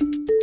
you